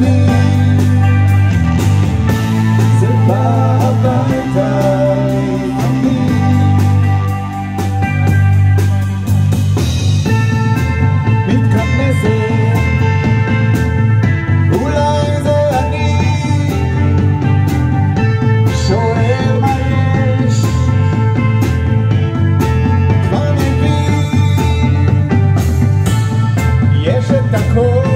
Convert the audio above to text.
לי זה בא הביתה לפעמים מתכנסת אולי זה אני שואל מה יש. כבר מבין יש את הכל.